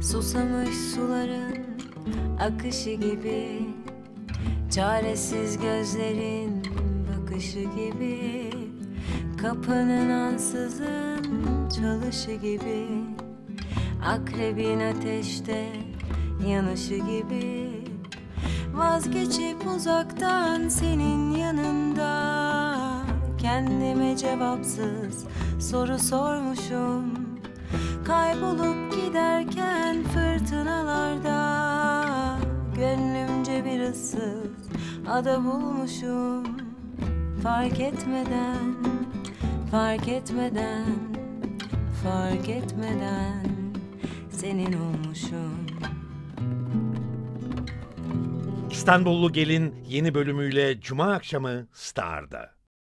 Susamış suların akışı gibi Çaresiz gözlerin bakışı gibi Kapının ansızın çalışı gibi Akrebin ateşte yanışı gibi Vazgeçip uzaktan senin yanında Kendime cevapsız soru sormuşum Kaybolup fırtınalarda Gönlümce bir ıssız ada bulmuşum Fark etmeden, fark etmeden, fark etmeden Senin olmuşum İstanbullu Gelin yeni bölümüyle Cuma akşamı Star'da.